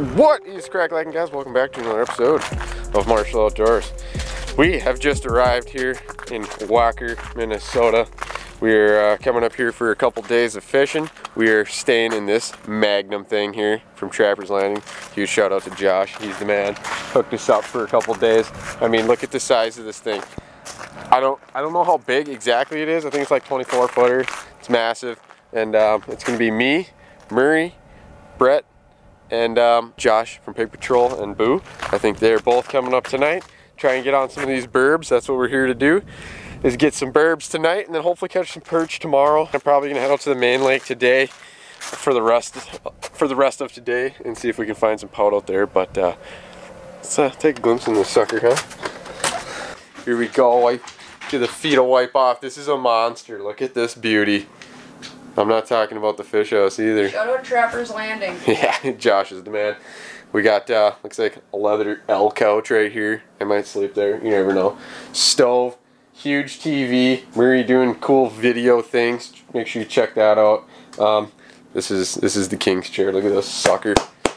What is crack lacking guys? Welcome back to another episode of Marshall Outdoors. We have just arrived here in Walker, Minnesota. We're uh, coming up here for a couple days of fishing. We are staying in this Magnum thing here from Trapper's Landing. Huge shout out to Josh, he's the man. Hooked us up for a couple days. I mean, look at the size of this thing. I don't, I don't know how big exactly it is. I think it's like 24 footer. It's massive, and um, it's gonna be me, Murray, Brett, and um, Josh from Pig Patrol and Boo. I think they're both coming up tonight. Try and get on some of these burbs. That's what we're here to do. Is get some burbs tonight and then hopefully catch some perch tomorrow. I'm probably gonna head out to the main lake today for the rest for the rest of today and see if we can find some pout out there. But uh, let's uh, take a glimpse in this sucker, huh? Here we go. Wipe, get the feet a wipe off. This is a monster. Look at this beauty. I'm not talking about the fish house either. Shout out Trapper's Landing. Yeah, Josh is the man. We got, uh, looks like a leather L couch right here. I might sleep there. You never know. Stove, huge TV. We're doing cool video things. Make sure you check that out. Um, this is this is the king's chair. Look at this sucker.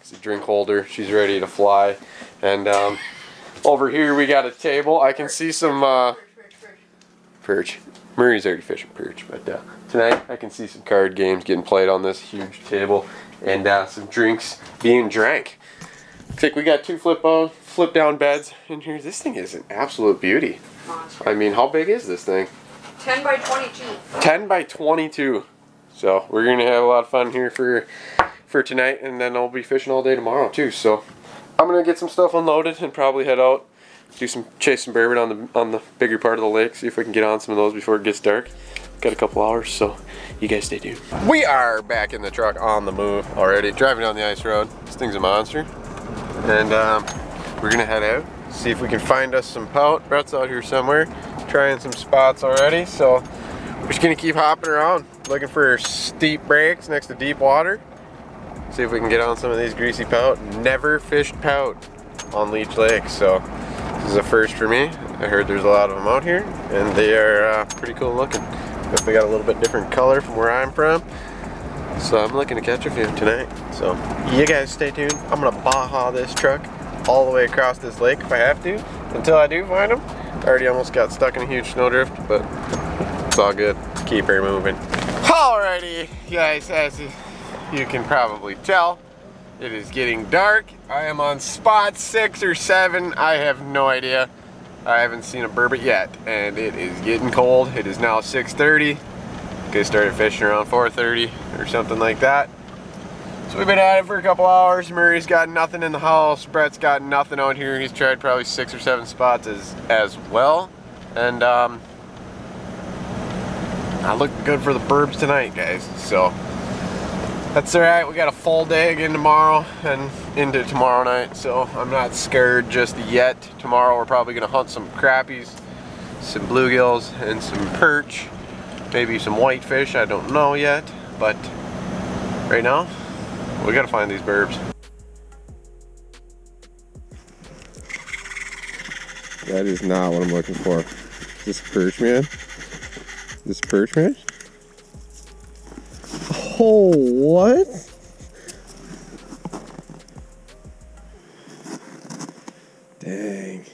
It's a drink holder. She's ready to fly. And um, over here we got a table. I can see some uh, perch. Murray's already fishing perch, but uh, tonight I can see some card games getting played on this huge table and uh, some drinks being drank. I think we got two flip on, flip down beds in here. This thing is an absolute beauty. Monster. I mean, how big is this thing? 10 by 22. 10 by 22. So we're gonna have a lot of fun here for for tonight, and then I'll be fishing all day tomorrow too. So I'm gonna get some stuff unloaded and probably head out, do some chase some burbot on the on the bigger part of the lake. See if we can get on some of those before it gets dark. Got a couple hours, so you guys stay tuned. We are back in the truck on the move already, driving down the ice road. This thing's a monster, and um, we're gonna head out, see if we can find us some pout. Brett's out here somewhere, trying some spots already. So we're just gonna keep hopping around, looking for steep breaks next to deep water. See if we can get on some of these greasy pout. Never fished pout on Leech Lake, so this is a first for me. I heard there's a lot of them out here, and they are uh, pretty cool looking. But they got a little bit different color from where I'm from. So I'm looking to catch a few tonight. So you guys stay tuned. I'm gonna baja this truck all the way across this lake if I have to, until I do find them. I already almost got stuck in a huge snowdrift, but it's all good. Keep her moving. Alrighty, guys, as you can probably tell, it is getting dark. I am on spot six or seven. I have no idea. I haven't seen a burbot yet, and it is getting cold. It is now 6.30. Guys started fishing around 4.30 or something like that. So we've been at it for a couple hours. Murray's got nothing in the house. Brett's got nothing out here. He's tried probably six or seven spots as as well. And um, I look good for the burbs tonight, guys. So that's all right. We got a full day again tomorrow and into tomorrow night. So I'm not scared just yet. Tomorrow we're probably gonna hunt some crappies, some bluegills, and some perch. Maybe some whitefish. I don't know yet. But right now, we gotta find these burbs. That is not what I'm looking for. Is this perch man? This perch man? Oh, what? Dang.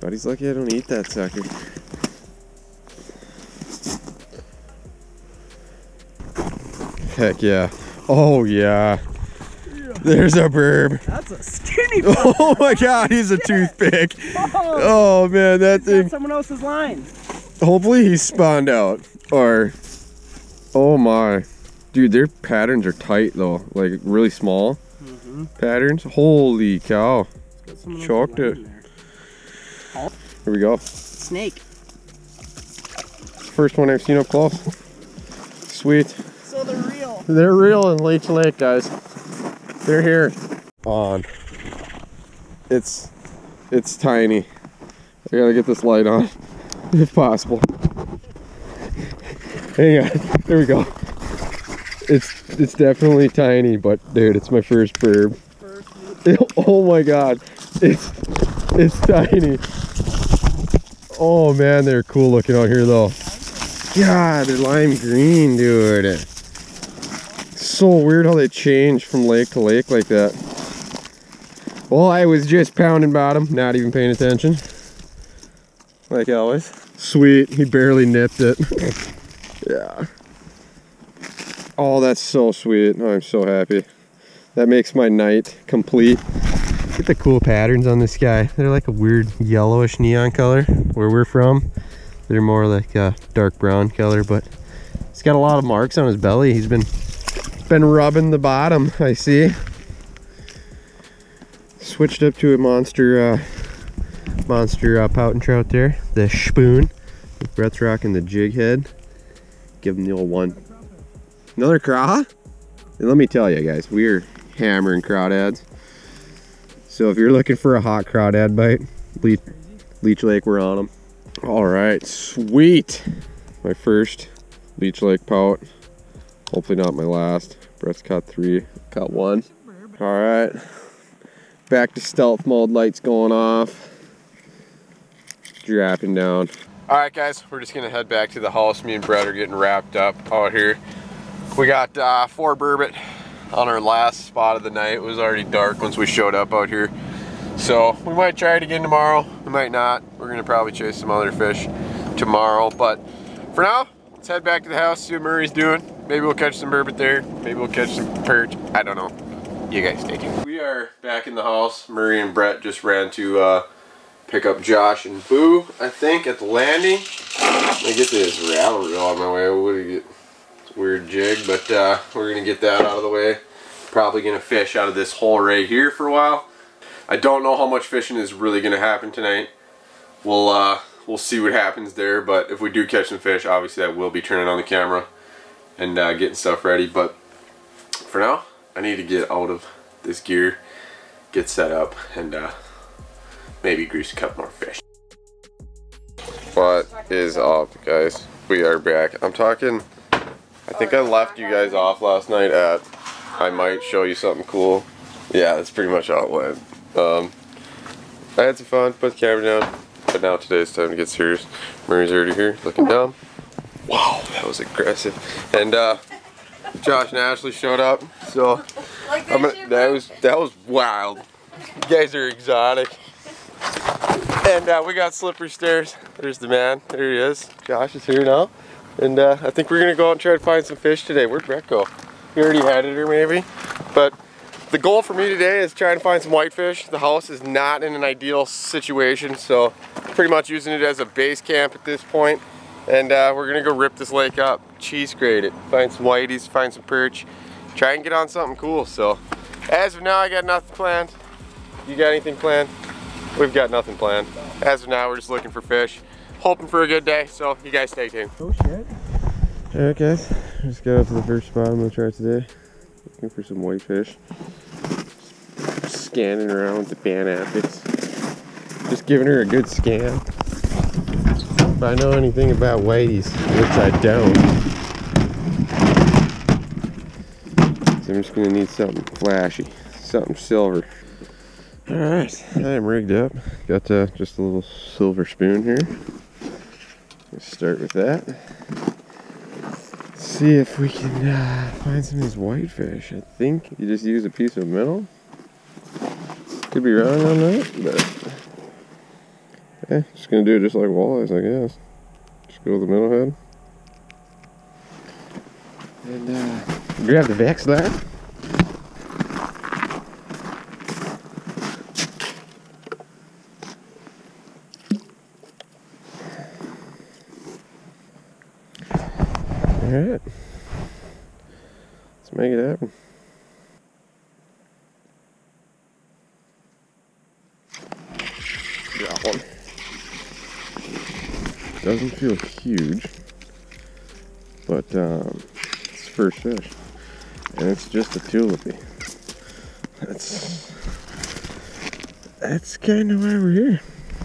Buddy's lucky I don't eat that sucker. Heck yeah. Oh yeah. There's a burb. That's a skinny. Oh my god, he's a toothpick. Oh, Oh man, that he's thing. someone else's line. Hopefully he spawned out. Or oh my. Dude, their patterns are tight though. Like really small mm-hmm. patterns. Holy cow. Got Chalked it. there. Here we go. Snake. First one I've seen up close. Sweet. So they're real. They're real in Leech Lake, guys. They're here. On. It's it's tiny. I gotta get this light on, if possible. Hang on. There we go. It's it's definitely tiny, but dude, it's my first burb. Oh my god. It's it's tiny. Oh man, they're cool looking out here though. God, they're lime green, dude. so weird how they change from lake to lake like that. Well, I was just pounding bottom, not even paying attention. Like always. Sweet, he barely nipped it. yeah. Oh, that's so sweet. Oh, I'm so happy. That makes my night complete. Look at the cool patterns on this guy. They're like a weird yellowish neon color where we're from. They're more like a dark brown color, but he's got a lot of marks on his belly. He's been been rubbing the bottom, I see. Switched up to a monster uh, monster uh, pouting trout there, the spoon. Brett's rocking the jig head. Give him the old one. Another craw? And let me tell you guys, we're hammering crawdads. So if you're looking for a hot crawdad bite, Leech, Leech Lake, we're on them. All right, sweet. My first Leech Lake pout. Hopefully not my last. Brett's caught three, caught one. All right, back to stealth mode, lights going off. Dropping down. All right, guys, we're just gonna head back to the house. Me and Brett are getting wrapped up out here. We got uh, four burbot on our last spot of the night. It was already dark once we showed up out here. So we might try it again tomorrow. We might not. We're gonna probably chase some other fish tomorrow. But for now, let's head back to the house, see what Murray's doing. Maybe we'll catch some burbot there. Maybe we'll catch some perch. I don't know. You guys take it. We are back in the house. Murray and Brett just ran to uh, pick up Josh and Boo, I think, at the landing. Me get this rattle reel on my way. What do you get? Weird jig, but uh, we're gonna get that out of the way. Probably gonna fish out of this hole right here for a while. I don't know how much fishing is really gonna happen tonight. We'll uh, we'll see what happens there, but if we do catch some fish, obviously I will be turning on the camera and uh, getting stuff ready. But for now, I need to get out of this gear, get set up, and uh, maybe grease a couple more fish. What is up, guys? We are back. I'm talking. I think I left you guys off last night at. I might show you something cool. Yeah, that's pretty much how it went. Um, I had some fun, put the camera down, but now today's time to get serious. Murray's already here, looking down. Wow, that was aggressive. And uh, Josh and Ashley showed up, so Like I'm gonna, that was that was wild. You guys are exotic. And uh, we got slippery stairs. There's the man. There he is. Josh is here now. And uh, I think we're gonna go out and try to find some fish today. Where'd Brett go? He already had it here maybe. But the goal for me today is trying to find some whitefish. The house is not in an ideal situation, so pretty much using it as a base camp at this point. And uh, we're gonna go rip this lake up, cheese grade it, find some whiteys, find some perch, try and get on something cool. So as of now, I got nothing planned. You got anything planned? We've got nothing planned. As of now, we're just looking for fish, hoping for a good day. So you guys stay tuned. Oh shit. Alright guys, just got up to the first spot I'm gonna try today. Looking for some whitefish. Scanning around with the Panoptix. Just giving her a good scan. If I know anything about whiteys, which I don't. So I'm just gonna need something flashy, something silver. Alright, I am rigged up. Got uh, just a little silver spoon here. Let's start with that see if we can uh, find some of these whitefish. I think you just use a piece of metal. Could be wrong on that, but yeah, just gonna do it just like walleyes, I guess. Just go with the metal head. And uh, grab the Vex there. Alright. Let's make it happen. Got one. Doesn't feel huge, but um, it's first fish. And it's just a tullibee. That's that's kind of why we're here.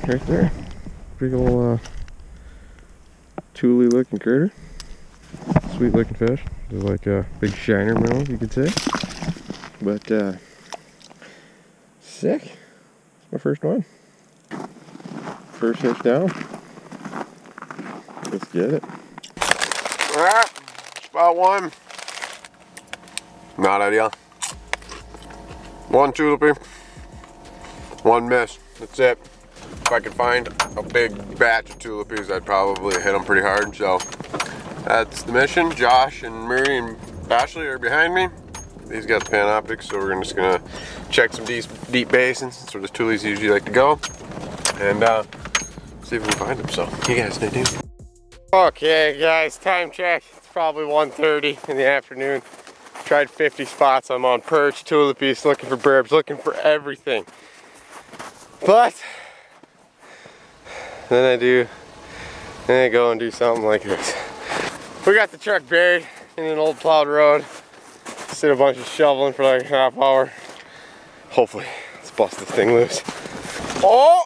Right there. Big ol' uh, looking critter sweet looking fish. They're like a big shiner minnows, you could say. But uh, sick. It's my first one. First down. Let's get it. Alright, spot one. Not ideal. One tullibee, one miss. That's it. If I could find a big batch of tullibees, I'd probably hit them pretty hard. So that's the mission. Josh and Murray and Ashley are behind me. These got the Panoptix, so we're just gonna check some deep, deep basins. That's where the tulies usually like to go. And uh, see if we can find them. So you guys stay tuned. Okay guys, time check. It's probably 1.30 in the afternoon. Tried 50 spots. I'm on perch, tullibees, looking for burbs, looking for everything. But then I do, then I go and do something like this. We got the truck buried in an old plowed road. Just did a bunch of shoveling for like a half hour. Hopefully, let's bust this thing loose. Oh!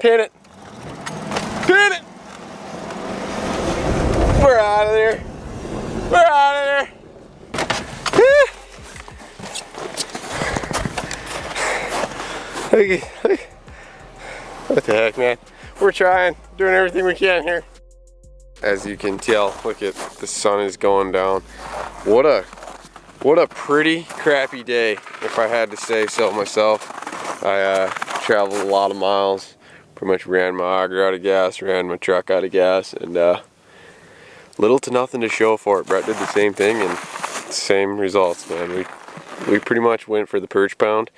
Pin it. Pin it! We're out of there. We're out of there. Okay. What the heck, man? We're trying, doing everything we can here. As you can tell, look at the sun is going down. What a what a pretty crappy day, if I had to say so myself. I uh, traveled a lot of miles, pretty much ran my auger out of gas, ran my truck out of gas, and uh, little to nothing to show for it. Brett did the same thing and same results, man. We we pretty much went for the perch pound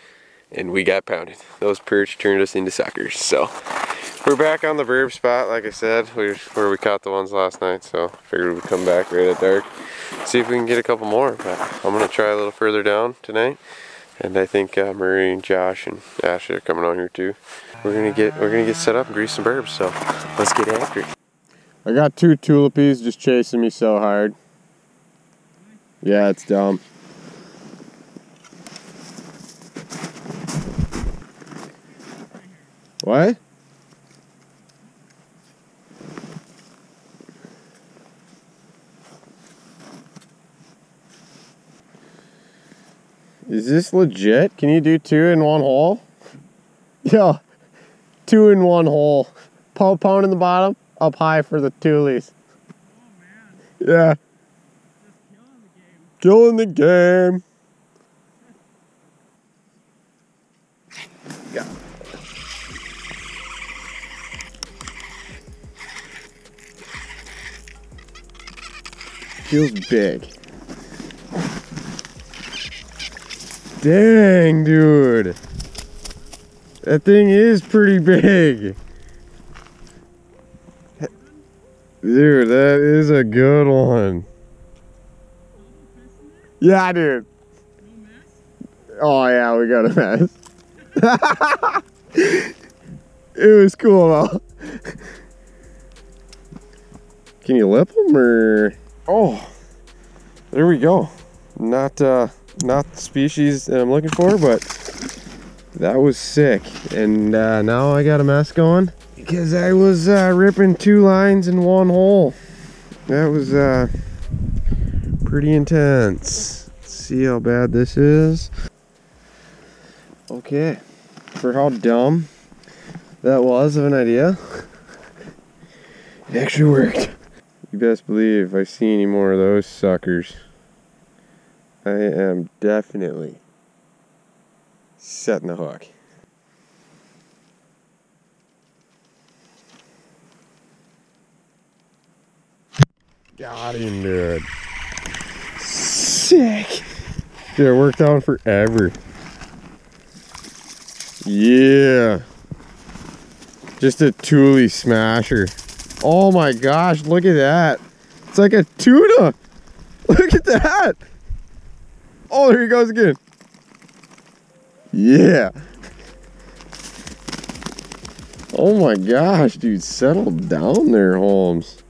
and we got pounded. Those perch turned us into suckers. So we're back on the burb spot, like I said, where we caught the ones last night. So figured we'd come back right at dark, see if we can get a couple more. But I'm gonna try a little further down tonight. And I think uh, Murray and Josh and Ashley are coming on here too. We're gonna get we're gonna get set up and grease some burbs. So let's get after it. I got two tullibees just chasing me so hard. Yeah, it's dumb. What? Is this legit? Can you do two in one hole? Yeah, two in one hole. Pow pound in the bottom, up high for the toolies. Yeah. Killing the game. Yeah. Feels big. Dang, dude. That thing is pretty big. Dude, that is a good one. Yeah, dude. Oh yeah, we got a mess. it was cool though. Can you lip them or? Oh, there we go. Not uh, not the species that I'm looking for, but that was sick. And uh, now I got a mask on because I was uh, ripping two lines in one hole. That was uh, pretty intense. Let's see how bad this is. Okay, for how dumb that was of an idea, it actually worked. You best believe if I see any more of those suckers, I am definitely setting the hook. Got him, dude. Sick. Dude, it worked on forever. Yeah. Just a tule smasher. Oh my gosh, look at that. It's like a tuna. Look at that. Oh, there he goes again. Yeah. Oh my gosh, dude, settle down there, Holmes.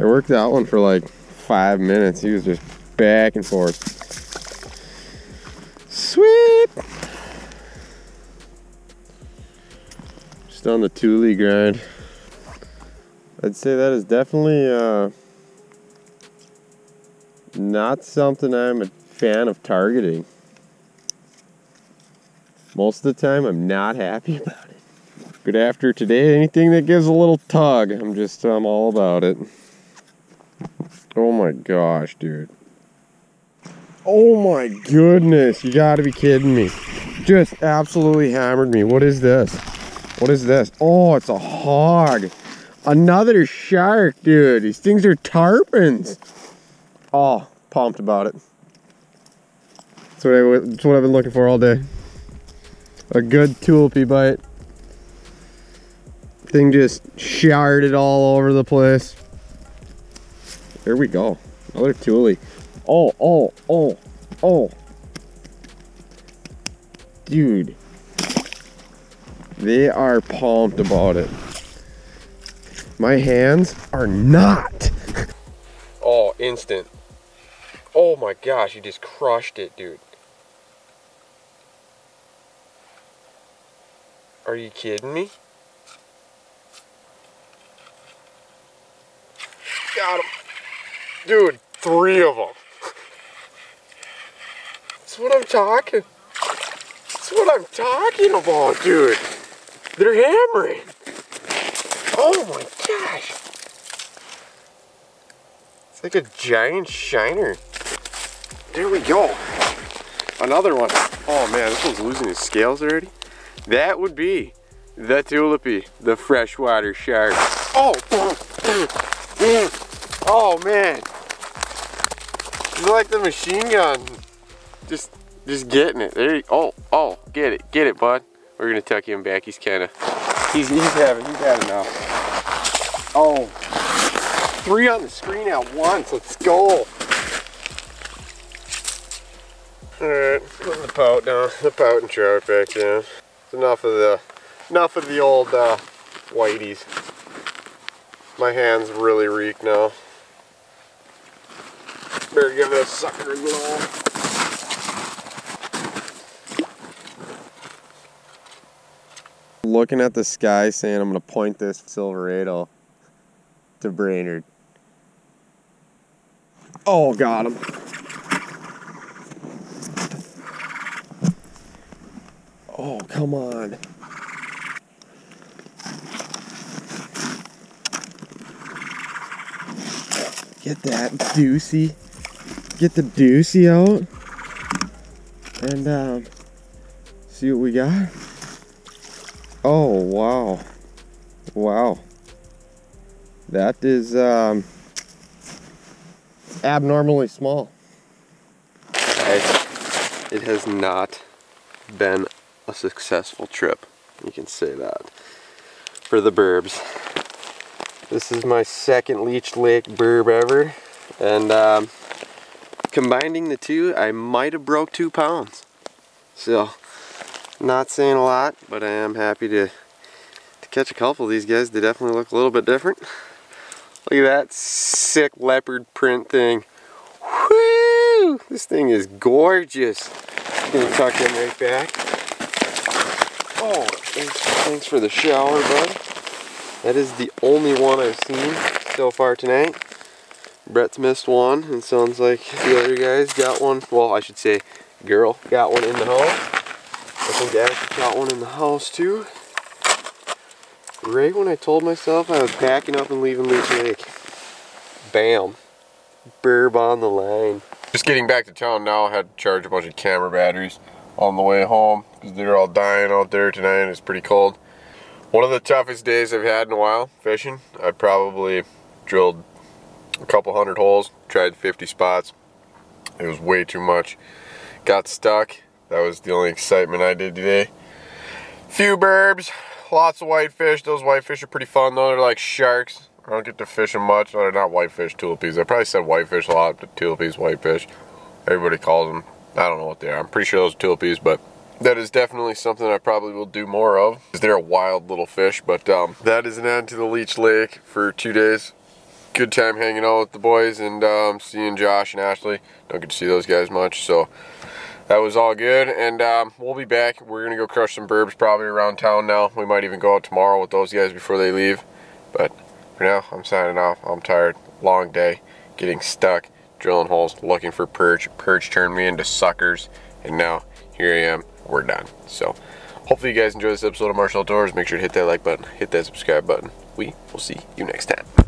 I worked that one for like five minutes. He was just back and forth. Sweet. Just on the Thule grind. I'd say that is definitely uh, not something I'm a fan of targeting. Most of the time, I'm not happy about it. Good after today, anything that gives a little tug, I'm just, I'm all about it. Oh my gosh, dude. Oh my goodness, you gotta be kidding me. Just absolutely hammered me. What is this? What is this? Oh, it's a hog. Another shark, dude. These things are tarpons. Oh, pumped about it. That's what, I, that's what I've been looking for all day. A good tullibee bite. Thing just sharded all over the place. There we go. Another tulip. Oh, oh, oh, oh. Dude. They are pumped about it. My hands are not. oh, instant. Oh my gosh, you just crushed it, dude. Are you kidding me? Got him. Dude, three of them. That's what I'm talking. That's what I'm talking about, dude. They're hammering. Oh my gosh. It's like a giant shiner. There we go. Another one. Oh man, this one's losing his scales already. That would be the tullibee, the freshwater shark. Oh, oh man. It's like the machine gun. Just, just getting it. There you, oh, oh, get it, get it, bud. We're gonna tuck him back. He's kind of, he's, he's having, he's having now. Oh, three on the screen at once. Let's go. Alright, putting the pout down, the pout and trout back down. It's enough of the, enough of the old uh, whiteys. My hands really reek now. Better give this sucker a glow. Looking at the sky saying I'm gonna point this Silverado to Brainerd. Oh, got him. Oh, come on. Get that doozy. Get the doozy out. And um, see what we got. Oh, wow. Wow. That is um, abnormally small. It has not been a successful trip. You can say that. For the burbs. This is my second Leech Lake burb ever. And um, combining the two, I might have broke two pounds. So, not saying a lot, but I am happy to, to catch a couple of these guys. They definitely look a little bit different. Look at that sick leopard print thing. Whoo! This thing is gorgeous. Gonna tuck him right back. Oh, thanks, thanks for the shower, bud. That is the only one I've seen so far tonight. Brett's missed one, and sounds like the other guys got one. Well, I should say, girl got one in the house. I think Ash got one in the house too. Right when I told myself I was packing up and leaving Leech Lake. Bam. Burb on the line. Just getting back to town now. I had to charge a bunch of camera batteries on the way home because they're all dying out there tonight and it's pretty cold. One of the toughest days I've had in a while fishing. I probably drilled a couple hundred holes, tried 50 spots. It was way too much. Got stuck. That was the only excitement I did today. Few burbs, lots of whitefish. Those whitefish are pretty fun though. They're like sharks. I don't get to fish them much. They're not whitefish, tullibees. I probably said whitefish a lot, but tullibees, whitefish. Everybody calls them. I don't know what they are. I'm pretty sure those are tullibees, but that is definitely something I probably will do more of. They're a wild little fish, but um, that is an end to the Leech Lake for two days. Good time hanging out with the boys and um, seeing Josh and Ashley. Don't get to see those guys much, so that was all good. And um, we'll be back. We're gonna go crush some burbs probably around town now. We might even go out tomorrow with those guys before they leave. But for now, I'm signing off. I'm tired. Long day. Getting stuck. Drilling holes. Looking for perch. Perch turned me into suckers. And now, here I am. We're done. So, hopefully you guys enjoy this episode of Marshall Outdoors. Make sure to hit that like button. Hit that subscribe button. We will see you next time.